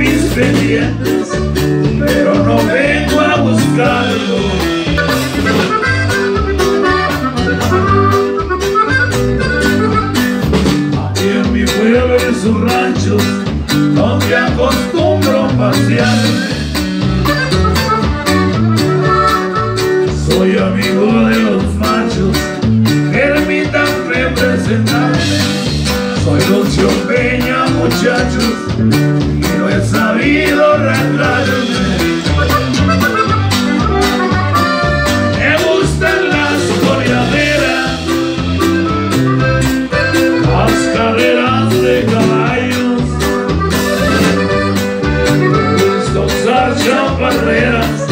mis pendientes, pero no vengo a buscarlo. Aquí en mi pueblo y en sus ranchos, donde acostumbro pasearme. Soy amigo de los machos, permítanme presentarme. Soy Lucio Peña, muchachos, chão barreiras